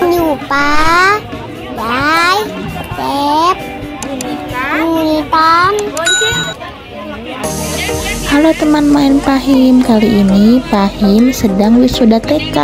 Lupa. Like, tap, Halo teman main Pahim, kali ini Pahim sedang wisuda TK.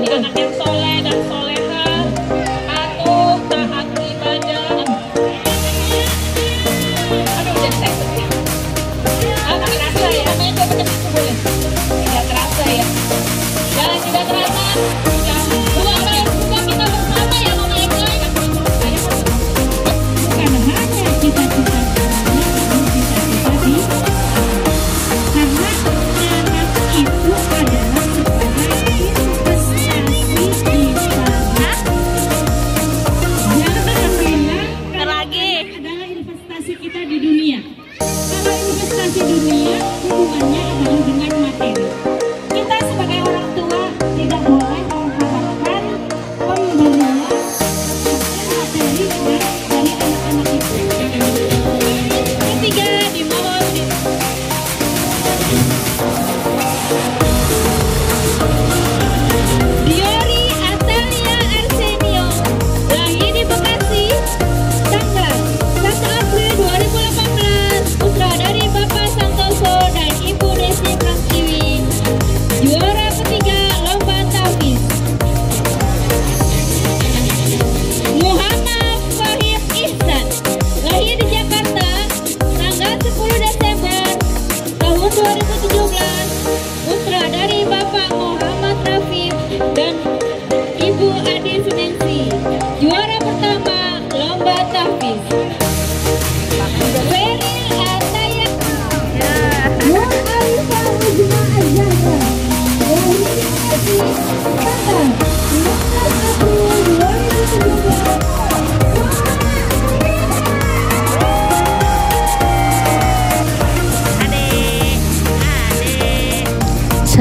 你看这边。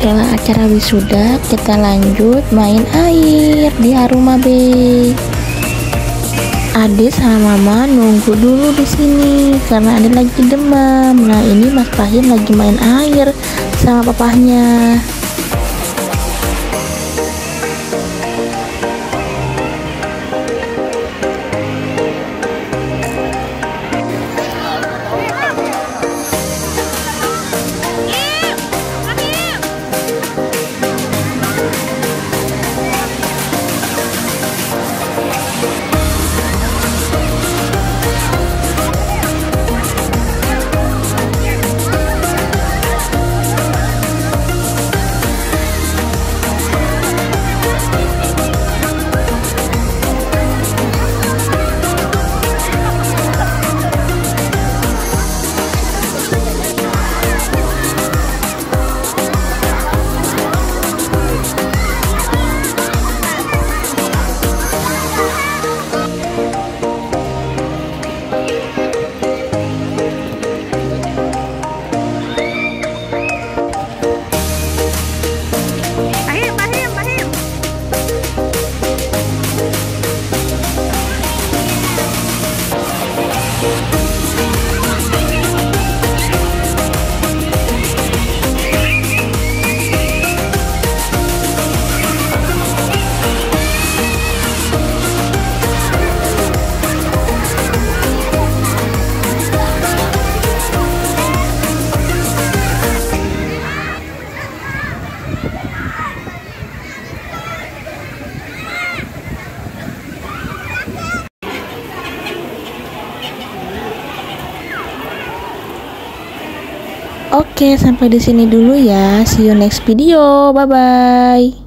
Setelah acara wisuda kita lanjut main air di Haruma Bay Ade sama Mama nunggu dulu di sini karena Ade lagi demam. Nah ini Mas Fahim lagi main air sama papahnya. Oke, sampai di sini dulu ya. See you next video. Bye bye.